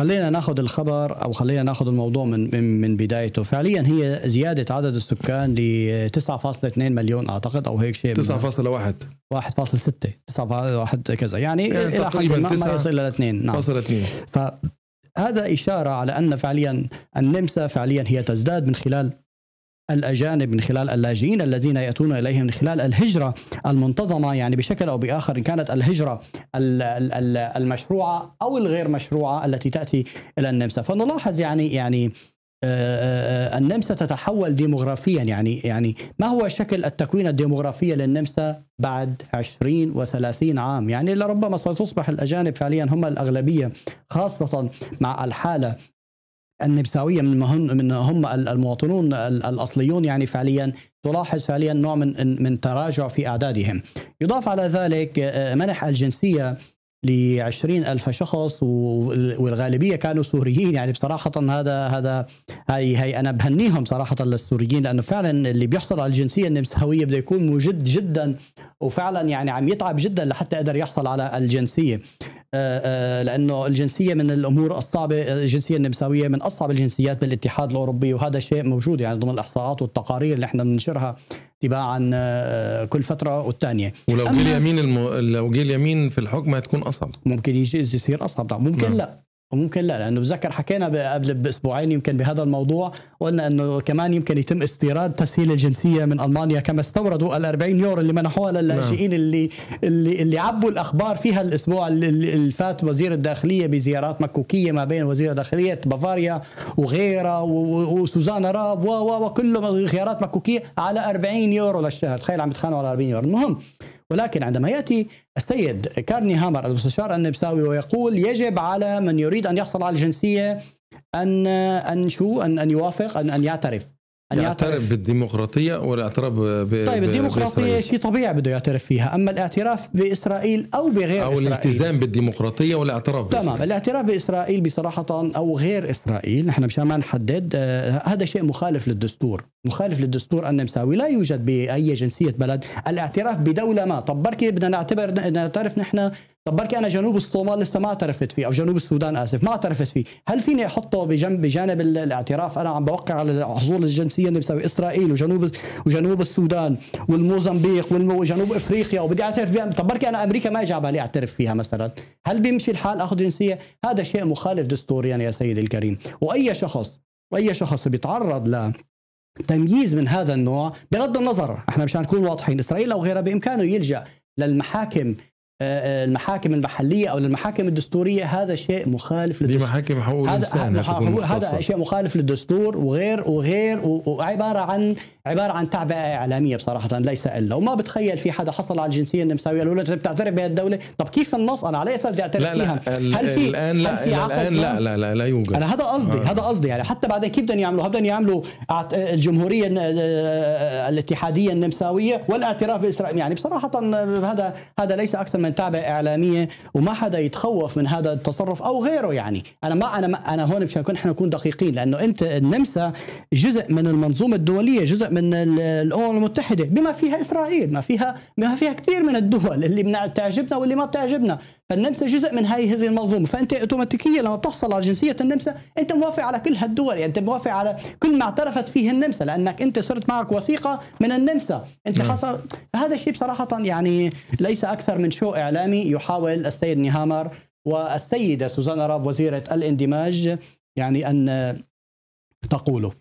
خلينا ناخذ الخبر أو خلينا ناخذ الموضوع من من, من بدايته. فعليا هي زيادة عدد السكان ل 9.2 مليون أعتقد أو هيك شيء 9.1 1.6 9.1 كذا. يعني, يعني إلى حد تقريباً ما, ما يصل إلى 2 نعم. فاصل 2 فهذا إشارة على أن فعليا النمسا فعليا هي تزداد من خلال الأجانب من خلال اللاجئين الذين يأتون إليهم من خلال الهجرة المنتظمة يعني بشكل أو بآخر إن كانت الهجرة ال- ال- ال- المشروعة أو الغير مشروعة التي تأتي إلى النمسا. فنلاحظ يعني يعني آه، آه، النمسا تتحول ديموغرافيا. يعني يعني ما هو شكل التكوين الديموغرافية للنمسا بعد 20 و30 عام؟ يعني لربما ستصبح الأجانب فعليا هم الأغلبية خاصة مع الحالة النمساويه من هم من هم المواطنون ال- الأصليون يعني فعليا تلاحظ فعليا نوع من من تراجع في أعدادهم. يضاف على ذلك آه، منح الجنسية ل ألف شخص والغالبية كانوا سوريين. يعني بصراحة هذا هذا هاي هاي أنا بهنيهم صراحة للسوريين لأنه فعلا اللي بيحصل على الجنسية النمساويه بده يكون مجد جدا وفعلا يعني عم يتعب جدا لحتى يقدر يحصل على الجنسية. آه، آه، لأنه الجنسية من الأمور الصعبة الجنسية النمساوية من أصعب الجنسيات بالاتحاد الأوروبي وهذا شيء موجود يعني ضمن الإحصاءات والتقارير اللي إحنا بننشرها تباعا آه، كل فترة والثانيه ولو جه اليمين الم... لو جه اليمين في الحكم هتكون أصعب. ممكن يجي يصير أصعب طبعا. ممكن نعم. لا. وممكن لا لأنه بتذكر حكينا قبل بأسبوعين يمكن بهذا الموضوع وقلنا إنه كمان يمكن يتم استيراد تسهيل الجنسية من ألمانيا كما استوردوا ال 40 يورو اللي منحوها للاجئين اللي اللي اللي عبوا الأخبار فيها الأسبوع اللي فات وزير الداخلية بزيارات مكوكية ما بين وزير داخليه بافاريا وغيرها وسوزانا راب و و وكله خيارات مكوكية على 40 يورو للشهر. تخيل عم يتخانقوا على 40 يورو. المهم ولكن عندما يأتي السيد كارني هامر المستشار النمساوي ويقول يجب على من يريد أن يحصل على الجنسية ان أن شو؟ ان أن يوافق ان أن يعترف. أن يعترف. بالديمقراطية والاعتراف ب... ب... طيب بإسرائيل. شيء طبيعي بده يعترف فيها. أما الاعتراف بإسرائيل أو بغير أو إسرائيل. الالتزام بالديمقراطية والاعتراف تمام. بإسرائيل. الاعتراف بإسرائيل بصراحة أو غير إسرائيل نحن مشان ما نحدد آه هذا شيء مخالف للدستور. مخالف للدستور النمساوي لا يوجد بأي جنسية بلد الاعتراف بدولة ما. طب بركي بدنا نعتبر نعترف نحن طب بركي أنا جنوب الصومال لسه ما اعترفت فيه أو جنوب السودان آسف ما اعترفت فيه. هل فيني أحطه بجنب بجانب ال- الاعتراف؟ أنا عم بوقع على حصول الجنسية النمساويه إسرائيل وجنوب وجنوب السودان والموزمبيق والم- وجنوب إفريقيا وبدي أعترف فيها. طب بركي أنا أمريكا ما اجى على بالي أعترف فيها مثلا. هل بيمشي الحال أخذ جنسية؟ هذا شيء مخالف دستوريا يا سيدي الكريم. وأي شخص وأي شخص بيتعرض ل تمييز من هذا النوع بغض النظر إحنا مشان نكون واضحين إسرائيل أو غيرها بإمكانه يلجأ للمحاكم المحاكم المحلية أو للمحاكم الدستورية هذا شيء مخالف دي للدستور محاكم حقوق الانسان هذا هذا. شيء مخالف للدستور وغير وغير وعبارة عن عبارة عن تعبئة إعلامية بصراحة ليس إلا. وما بتخيل في حدا حصل على الجنسية النمساوية. انت بتعترف بهالدوله طب كيف النص؟ أنا على أساس بدي أعترف لا فيها. لا هل في الآن هل لا في إلى عقد؟ الآن ما؟ لا. لا لا لا يوجد. أنا هذا قصدي آه. هذا قصدي يعني. حتى بعدين كيف بدهم يعملوا؟ بدهم يعملوا الجمهورية آه، الاتحادية النمساوية والاعتراف بإسرائيل؟ يعني بصراحة هذا هذا ليس أكثر من تعبئة إعلامية وما حدا يتخوف من هذا التصرف أو غيره يعني. أنا ما أنا ما أنا هون مشان نكون إحنا نكون دقيقين لأنه أنت النمسا جزء من المنظومة الدولية جزء من ال- الأمم المتحدة بما فيها إسرائيل ما فيها ما فيها كثير من الدول اللي بتعجبنا واللي ما بتعجبنا. فالنمسا جزء من هاي هذه المنظومة. فأنت اوتوماتيكيا لما بتحصل على جنسية النمسا أنت موافق على كل هالدول. يعني أنت موافق على كل ما اعترفت فيه النمسا لأنك أنت صرت معك وثيقة من النمسا. أنت نعم. حصل هذا الشيء بصراحة يعني ليس أكثر من شو إعلامي يحاول السيد نهامر والسيدة سوزانا راب وزيرة الاندماج يعني أن تقوله.